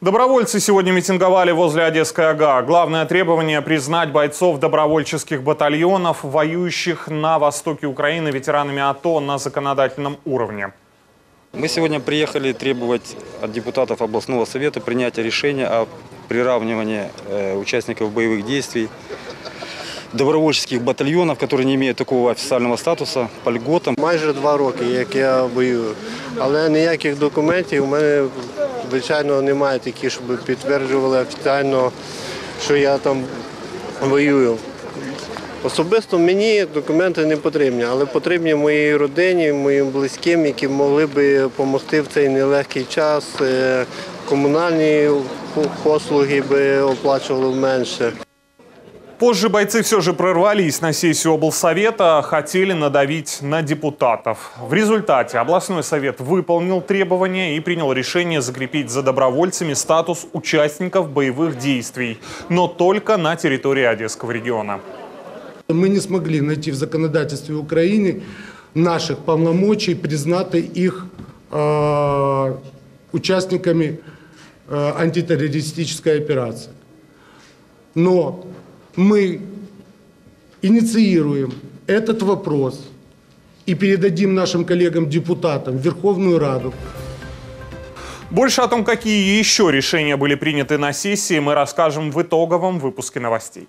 Добровольцы сегодня митинговали возле Одесской АГА. Главное требование – признать бойцов добровольческих батальонов, воюющих на востоке Украины ветеранами АТО на законодательном уровне. Мы сегодня приехали требовать от депутатов областного совета принятия решения о приравнивании э, участников боевых действий добровольческих батальонов, которые не имеют такого официального статуса, по льготам. Майже два роки, як я воюю, але ніяких документів у мене, звичайно, немає таких, щоб підтверджували офіційно, що я там воюю. Особисто мені документи не потрібні, але потрібні моїй родині, моїм близьким, які могли би допомогти в цей нелегкий час. Е, Комунальні послуги би оплачували менше. Позже бойцы все же прорвались на сессию облсовета, хотели надавить на депутатов. В результате областной совет выполнил требования и принял решение закрепить за добровольцами статус участников боевых действий, но только на территории Одесского региона. Мы не смогли найти в законодательстве Украины наших полномочий признать их э, участниками э, антитеррористической операции. Но мы инициируем этот вопрос и передадим нашим коллегам-депутатам в Верховную Раду. Больше о том, какие еще решения были приняты на сессии, мы расскажем в итоговом выпуске новостей.